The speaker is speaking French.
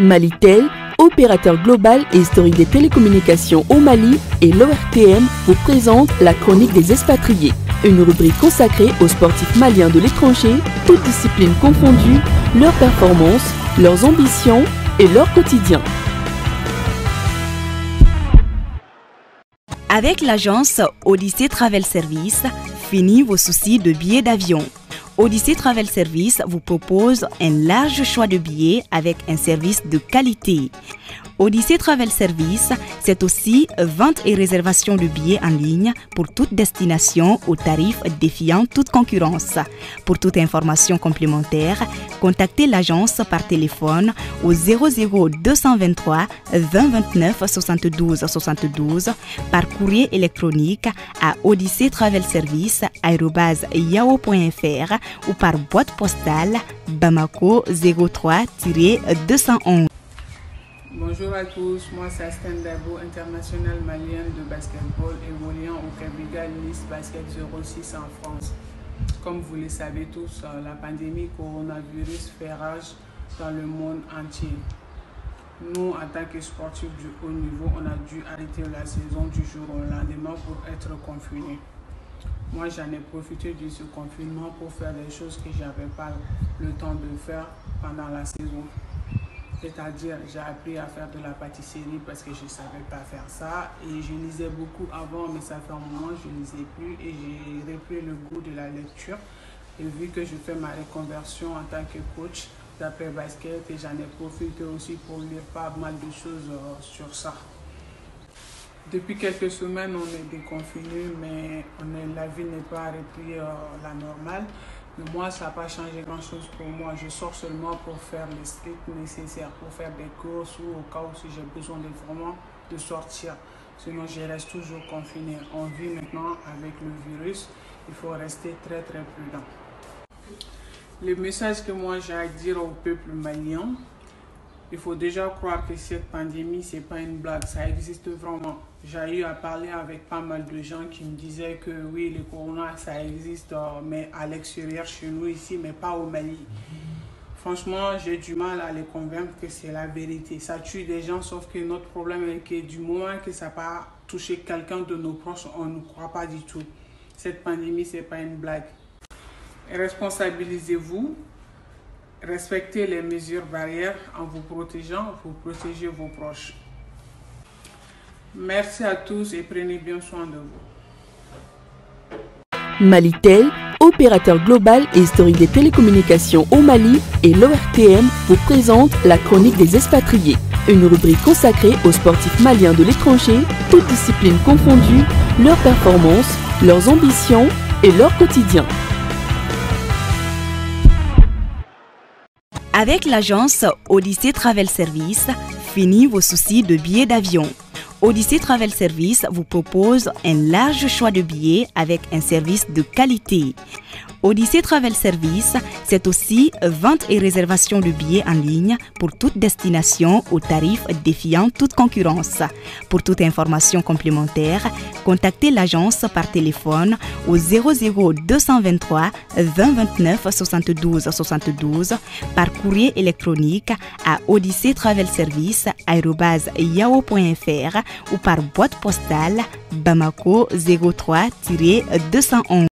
Malitel, opérateur global et historique des télécommunications au Mali et l'ORTM vous présente la chronique des expatriés, une rubrique consacrée aux sportifs maliens de l'étranger, toutes disciplines confondues, leurs performances, leurs ambitions et leur quotidien. Avec l'agence Odyssée Travel Service, fini vos soucis de billets d'avion. Odyssey Travel Service vous propose un large choix de billets avec un service de qualité. Odyssey Travel Service, c'est aussi vente et réservation de billets en ligne pour toute destination au tarif défiant toute concurrence. Pour toute information complémentaire, contactez l'agence par téléphone au 00 223 2029 72 72 par courrier électronique à Odyssey Travel Service yao.fr ou par boîte postale Bamako 03-211. À tous, moi c'est Aston Dabo, international malien de basketball évoluant au Capital Nice Basket 06 en France. Comme vous le savez tous, euh, la pandémie coronavirus fait rage dans le monde entier. Nous, en tant que sportifs du haut niveau, on a dû arrêter la saison du jour au lendemain pour être confinés. Moi, j'en ai profité de ce confinement pour faire des choses que je n'avais pas le temps de faire pendant la saison. C'est-à-dire, j'ai appris à faire de la pâtisserie parce que je ne savais pas faire ça. Et je lisais beaucoup avant, mais ça fait un moment je ne lisais plus. Et j'ai repris le goût de la lecture. Et vu que je fais ma reconversion en tant que coach d'après basket, et j'en ai profité aussi pour lire pas mal de choses euh, sur ça. Depuis quelques semaines, on est déconfiné, mais on la vie n'est pas repris euh, la normale moi, ça n'a pas changé grand-chose pour moi. Je sors seulement pour faire les scripts nécessaires, pour faire des courses ou au cas où si j'ai besoin de vraiment de sortir. Sinon, je reste toujours confiné. On vit maintenant avec le virus. Il faut rester très, très prudent. Le message que moi j'ai à dire au peuple malien, il faut déjà croire que cette pandémie, ce n'est pas une blague, ça existe vraiment. J'ai eu à parler avec pas mal de gens qui me disaient que oui, le corona, ça existe, euh, mais à l'extérieur, chez nous ici, mais pas au Mali. Franchement, j'ai du mal à les convaincre que c'est la vérité. Ça tue des gens, sauf que notre problème est que du moment que ça n'a pas touché quelqu'un de nos proches, on ne croit pas du tout. Cette pandémie, ce n'est pas une blague. Responsabilisez-vous, Respectez les mesures barrières en vous protégeant, vous protégez vos proches. Merci à tous et prenez bien soin de vous. Malitel, opérateur global et historique des télécommunications au Mali et l'ORTM vous présente la chronique des expatriés, une rubrique consacrée aux sportifs maliens de l'étranger, toutes disciplines confondues, leurs performances, leurs ambitions et leur quotidien. Avec l'agence Odyssey Travel Service, fini vos soucis de billets d'avion. Odyssey Travel Service vous propose un large choix de billets avec un service de qualité. Odyssey Travel Service, c'est aussi vente et réservation de billets en ligne pour toute destination au tarif défiant toute concurrence. Pour toute information complémentaire, contactez l'agence par téléphone au 00 223 2029 72 72 par courrier électronique à Odyssey Travel Service yao.fr ou par boîte postale Bamako 03-211.